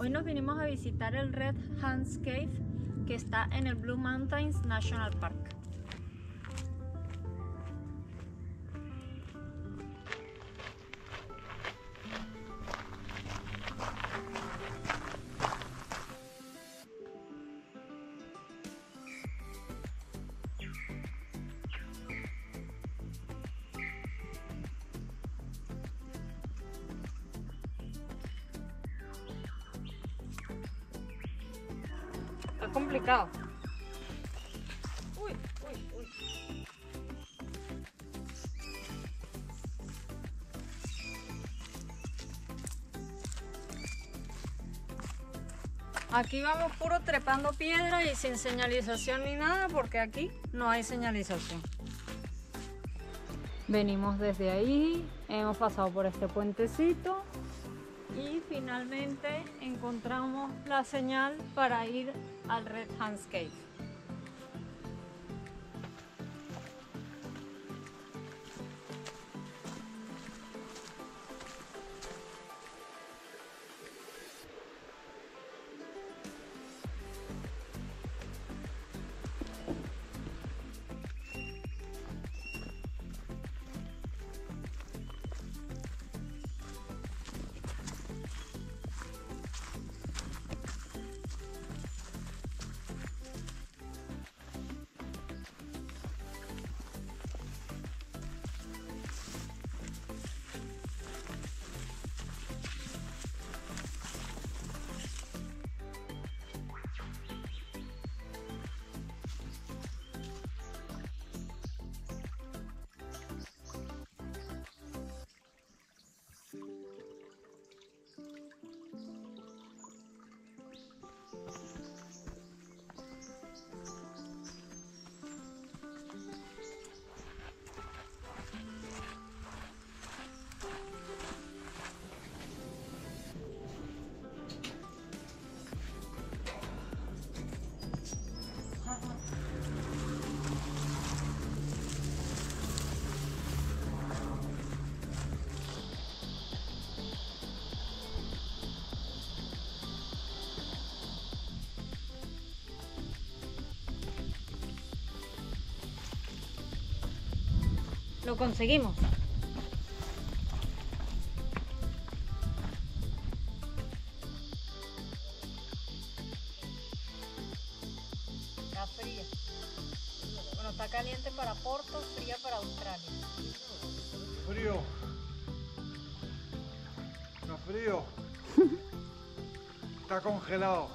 Hoy nos vinimos a visitar el Red Hands Cave que está en el Blue Mountains National Park. Está complicado. Uy, uy, uy. Aquí vamos puro trepando piedra y sin señalización ni nada porque aquí no hay señalización. Venimos desde ahí, hemos pasado por este puentecito y finalmente encontramos la señal para ir al Red Hands Cave. Lo conseguimos. Está fría. Bueno, está caliente para Porto, fría para Australia. Frío. Está frío. Está congelado.